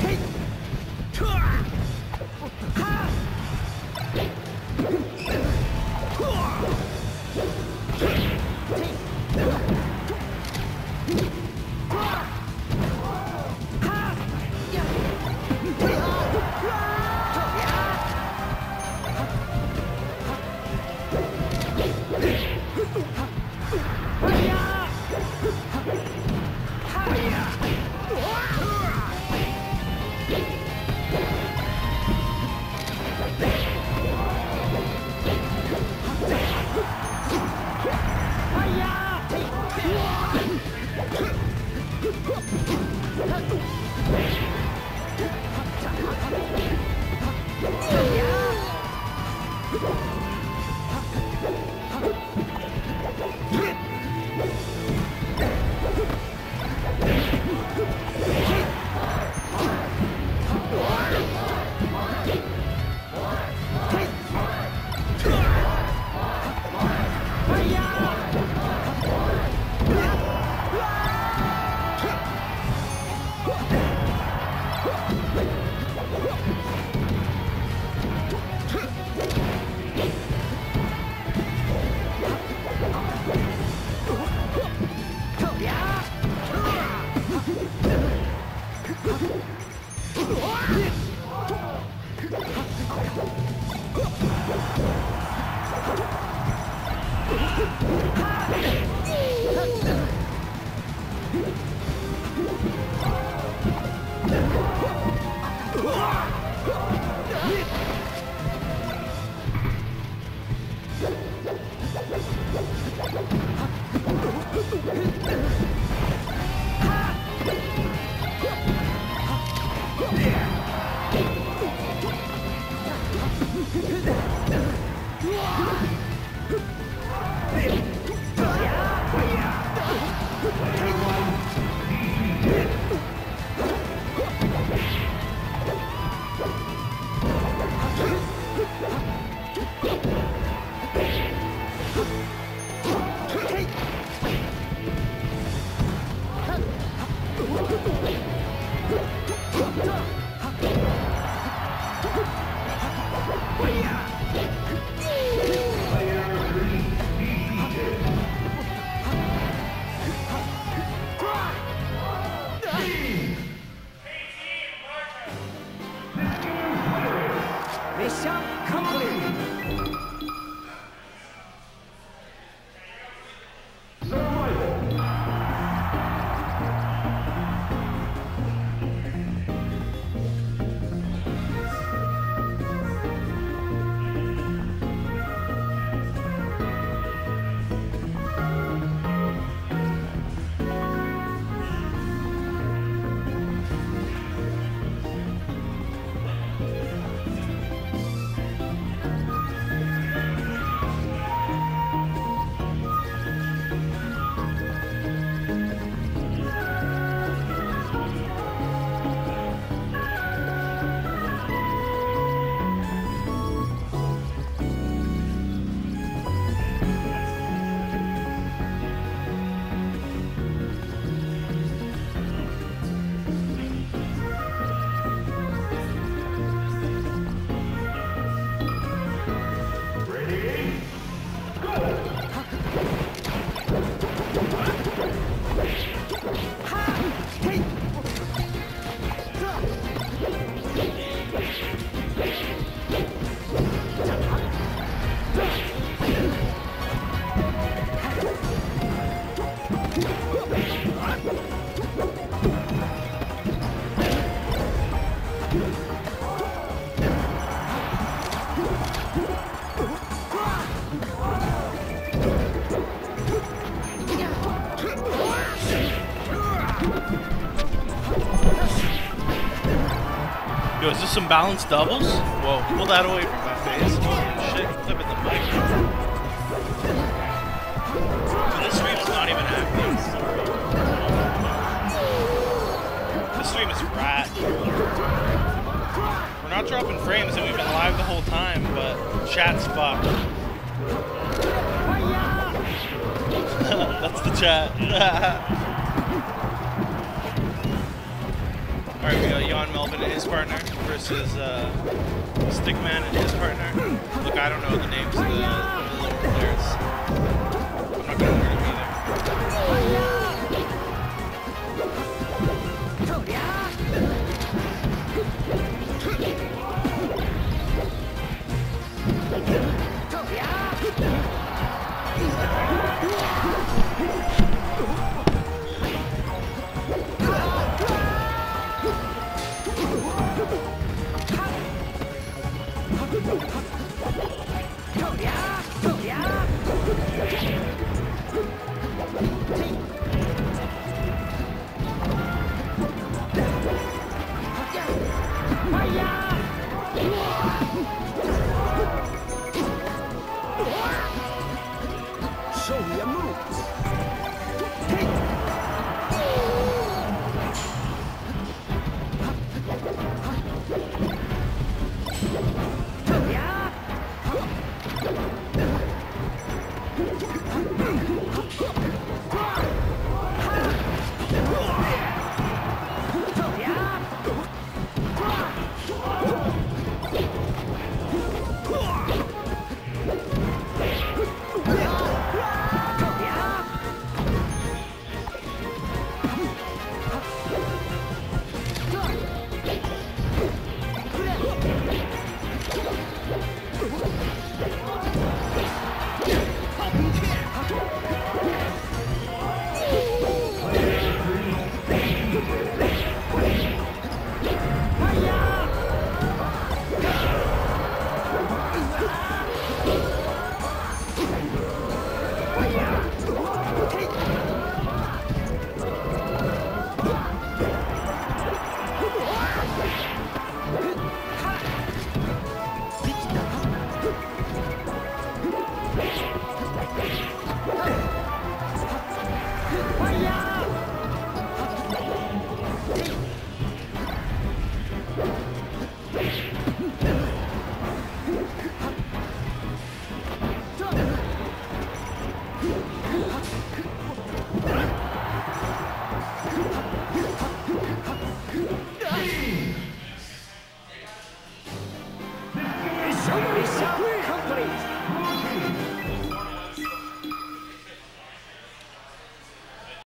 Take Ha! Yo, is this some balanced doubles? Whoa, pull that away from my face. This stream is rat. We're not dropping frames and we've been live the whole time, but chat's fucked. That's the chat. Alright, we got Jan Melvin and his partner versus uh, Stickman and his partner. Look, I don't know the names of the, the lower players. I'm not gonna learn them either.